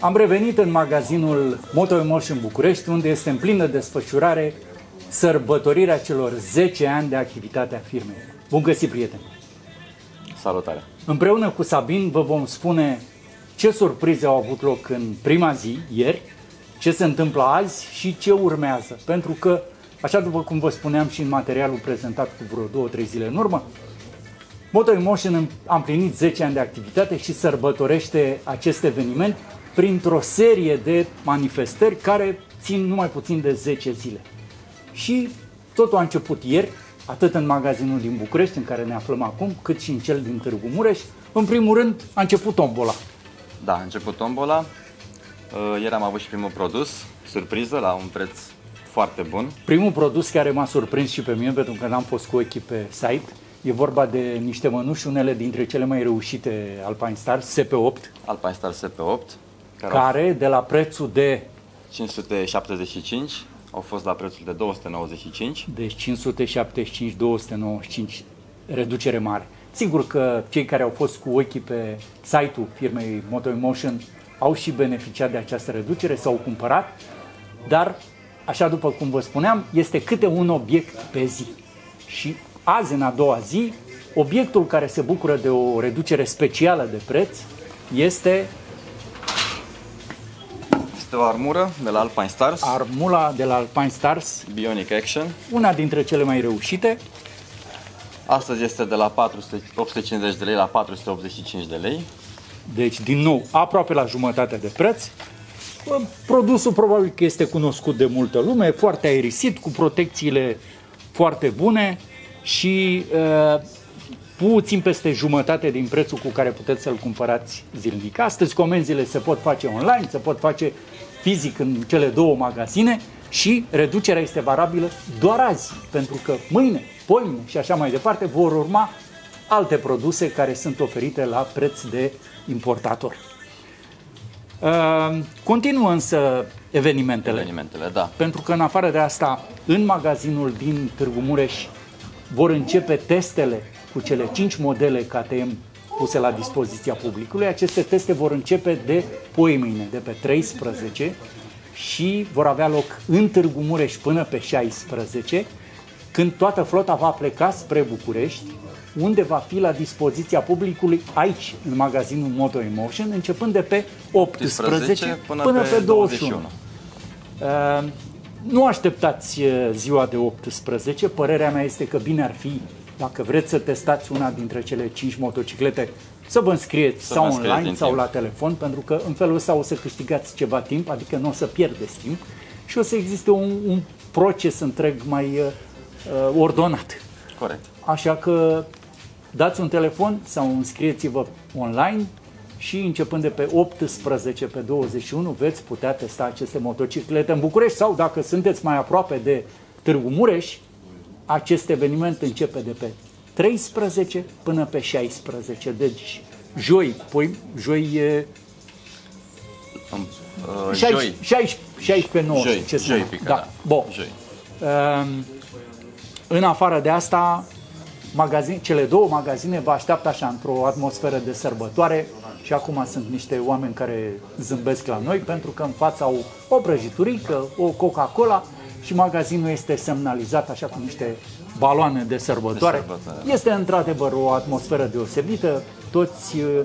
Am revenit în magazinul Moto Emotion București, unde este în plină desfășurare sărbătorirea celor 10 ani de activitate a firmei. Bun găsit, prieteni! Salutare! Împreună cu Sabin vă vom spune ce surprize au avut loc în prima zi, ieri, ce se întâmplă azi și ce urmează. Pentru că, așa după cum vă spuneam și în materialul prezentat cu vreo două, trei zile în urmă, Moto Emotion a împlinit 10 ani de activitate și sărbătorește acest eveniment printr-o serie de manifestări care țin numai puțin de 10 zile. Și totul a început ieri, atât în magazinul din București, în care ne aflăm acum, cât și în cel din Târgu Mureș. În primul rând, a început tombola. Da, a început tombola. Uh, ieri am avut și primul produs, surpriză, la un preț foarte bun. Primul produs care m-a surprins și pe mine, pentru că n-am fost cu ochii pe site, e vorba de niște mănuși, unele dintre cele mai reușite Alpine Stars, SP8. Alpine Stars SP8. Care, care de la prețul de 575 au fost la prețul de 295. Deci 575-295, reducere mare. Sigur că cei care au fost cu ochii pe site-ul firmei Moto Emotion au și beneficiat de această reducere, s-au cumpărat, dar, așa după cum vă spuneam, este câte un obiect pe zi. Și azi, în a doua zi, obiectul care se bucură de o reducere specială de preț este este o armură de la Alpine Stars. Armula de la Alpine Stars. Bionic Action. Una dintre cele mai reușite. Astăzi este de la 400, 850 de lei la 485 de lei. Deci, din nou, aproape la jumătate de preț. Produsul probabil că este cunoscut de multă lume, foarte aerisit, cu protecțiile foarte bune și uh, puțin peste jumătate din prețul cu care puteți să-l cumpărați zilnic. Astăzi comenzile se pot face online, se pot face fizic în cele două magazine și reducerea este valabilă doar azi, pentru că mâine, poimne și așa mai departe vor urma alte produse care sunt oferite la preț de importator. Uh, continuă însă evenimentele. Evenimentele, da. Pentru că în afară de asta, în magazinul din Târgu Mureș vor începe testele cu cele 5 modele KTM puse la dispoziția publicului. Aceste teste vor începe de poi mâine, de pe 13 și vor avea loc în Târgu Mureș până pe 16, când toată flota va pleca spre București, unde va fi la dispoziția publicului aici, în magazinul Moto Emotion, începând de pe 18 până, până pe, pe 21. 21. Uh, nu așteptați uh, ziua de 18, părerea mea este că bine ar fi dacă vreți să testați una dintre cele 5 motociclete, să vă înscrieți să sau vă online sau timp. la telefon, pentru că în felul ăsta o să câștigați ceva timp, adică nu o să pierdeți timp și o să existe un, un proces întreg mai uh, uh ordonat. Corect. Așa că dați un telefon sau înscrieți-vă online și începând de pe 18 pe 21 veți putea testa aceste motociclete în București sau dacă sunteți mai aproape de Târgu Mureș, acest eveniment începe de pe 13 până pe 16. Deci, joi, poi, joi e... Uh, 16, 16, 16 9, joi, ce joi pică, da. da. Bun. Joi. Uh, în afară de asta, magazin, cele două magazine vă așteaptă așa într-o atmosferă de sărbătoare și acum sunt niște oameni care zâmbesc la noi pentru că în fața au o prăjiturică, o Coca-Cola și magazinul este semnalizat așa cu niște baloane de sărbătoare. De sărbătoare. Da. Este într-adevăr o atmosferă deosebită. Toți uh,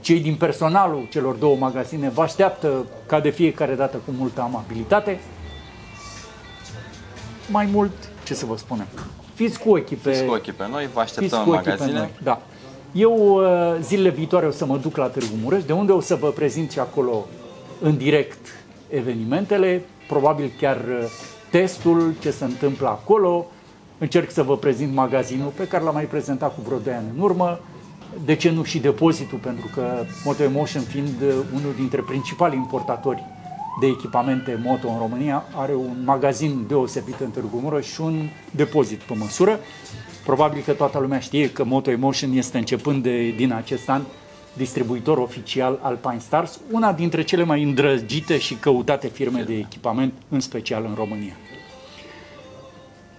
cei din personalul celor două magazine vă așteaptă ca de fiecare dată cu multă amabilitate. Mai mult, ce să vă spunem, fiți cu ochii pe, fiți cu ochii pe noi, vă așteptăm în magazine. Da. Eu uh, zilele viitoare o să mă duc la Târgu Mureș, de unde o să vă prezint și acolo în direct evenimentele probabil chiar uh, testul, ce se întâmplă acolo. Încerc să vă prezint magazinul pe care l-am mai prezentat cu vreo 2 ani în urmă. De ce nu și depozitul, pentru că Moto Emotion fiind uh, unul dintre principalii importatori de echipamente moto în România, are un magazin deosebit în Târgu Mureș și un depozit pe măsură. Probabil că toată lumea știe că Moto Emotion este începând de, din acest an distribuitor oficial al Pine Stars, una dintre cele mai îndrăgite și căutate firme de echipament, în special în România.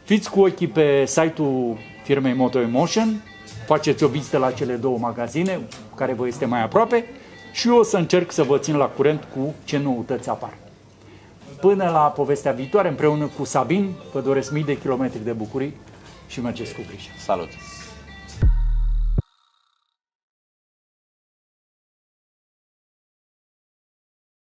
Fiți cu ochii pe site-ul firmei Moto Emotion, faceți o vizită la cele două magazine, care vă este mai aproape, și eu o să încerc să vă țin la curent cu ce noutăți apar. Până la povestea viitoare, împreună cu Sabin, vă doresc mii de kilometri de bucurii și mergeți cu grijă. Salut!